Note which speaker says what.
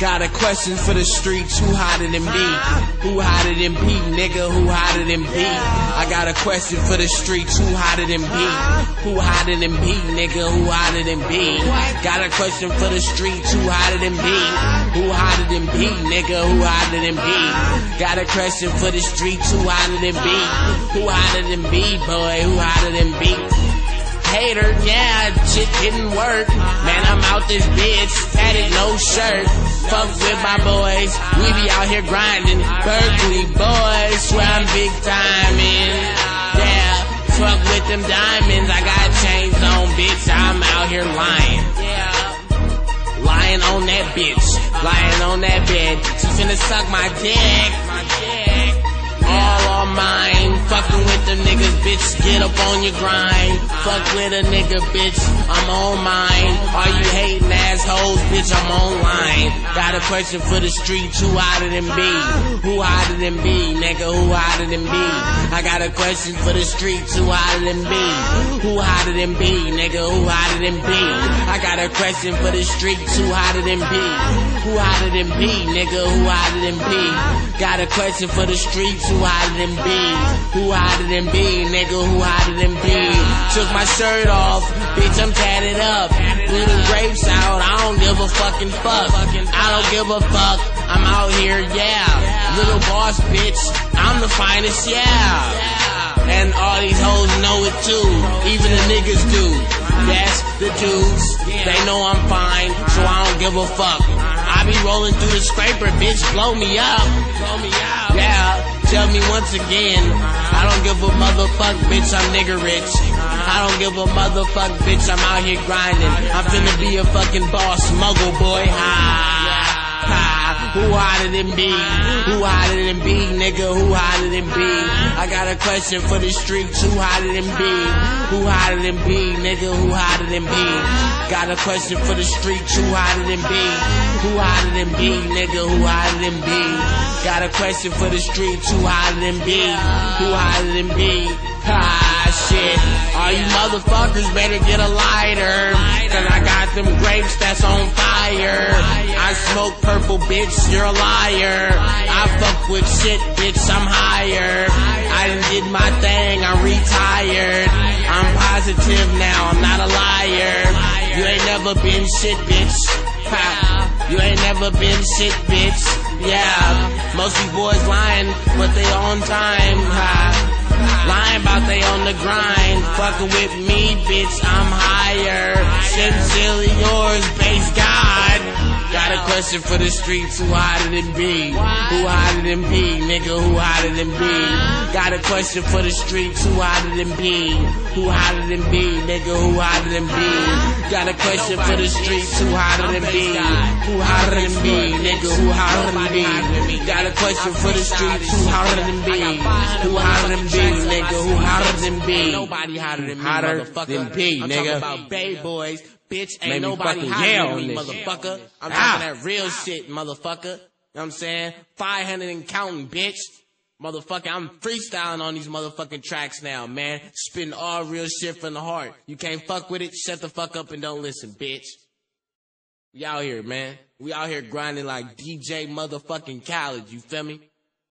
Speaker 1: Got a question for the streets, who hotter than me? Who hotter than P, nigga, who hotter than P? I got a question for the streets, who hotter than P? Who hotter than P, nigga, who hotter than P? Got a question for the streets, who hotter than P? Who hotter than P, nigga, who hotter than P? Got a question for the streets, who hotter than B? Who hotter than B, boy, who hotter than B? hater, yeah, shit didn't work. Man, I'm out this bitch, tatted no shirt. Fuck with my boys, we be out here grinding. Berkeley boys, swear I'm big time. Yeah, fuck with them diamonds, I got chains on, bitch, I'm out here lying. Lying on that bitch, lying on that bed. She finna suck my dick. All on mine, fucking with them niggas, bitch. Get up on your grind. Fuck with a nigga, bitch. I'm on mine. All you hating assholes, bitch. I'm online. Got a question for the streets. Who hotter than B? Who hotter than B, nigga? Who hotter than B? I got a question for the streets. Who hotter than B? Who hotter than B, nigga? Who hotter than B? I got a question for the streets. Who hotter than B? Who hotter than B, nigga? Who hotter than B? Got a question for the streets. Who hotter than B? Who hotter than B, nigga? Who hotter than B? Took my shirt off, bitch. I'm tatted up. The grapes out. I don't give a fucking fuck. I don't give a fuck. I'm out here, yeah. Little boss, bitch. I'm the finest, yeah. And all these hoes know it too. Even the niggas do. Yes, the dudes. They know I'm fine, so I don't give a fuck. I be rolling through the scraper, bitch. Blow me up. Blow me out. Yeah. Tell me once again, I don't give a motherfuck, bitch, I'm nigga rich. I don't give a motherfuck, bitch, I'm out here grinding. I'm finna be a fucking boss, muggle boy. Ha. Ha. Who hotter than B? Who hotter than B, nigga? Who hotter than B? I got a question for the streets. Who hotter than B? Who hotter than B, nigga? Who hotter than B? Got a question for the streets. Who hotter than B? Who hotter than B, nigga? Who hotter than B? Got a question for the streets. Who hotter than B? Who hotter than B? Ah, you motherfuckers better get a lighter. Cause I got them grapes that's on fire. I smoke purple, bitch, you're a liar. I fuck with shit, bitch, I'm higher. I done did my thing, I'm retired. I'm positive now, I'm not a liar. You ain't never been shit, bitch. Ha. You ain't never been shit, bitch. Yeah, most of you boys lying, but they on time. Ha. The grind. Fucking with me, bitch, I'm higher. Sincerely yours, Based God. Question for the streets, who hotter than B? Who hotter than B, nigga, who hotter than B? Got a question for the streets, who hotter than B? Who hotter than B, nigga, who hotter than B? Got a question for the streets, who hotter than B? Who hotter than B, nigga, who hotter than B? Got a question for the streets, who hotter than B? Who hotter than B, nigga, who hotter than B? Nobody hotter than me, hotter than B, nigga. About Bay Boys. Bitch, ain't
Speaker 2: Made
Speaker 1: nobody higher than me,
Speaker 2: this
Speaker 1: motherfucker. I'm
Speaker 2: Ah.
Speaker 1: talking that real shit, motherfucker. You know what I'm saying? 500 and counting, bitch. Motherfucker, I'm freestyling on these motherfucking tracks now, man. Spitting all real shit from the heart. You can't fuck with it, shut the fuck up and don't listen, bitch. We out here, man. We out here grinding like DJ motherfucking Khaled, you feel me?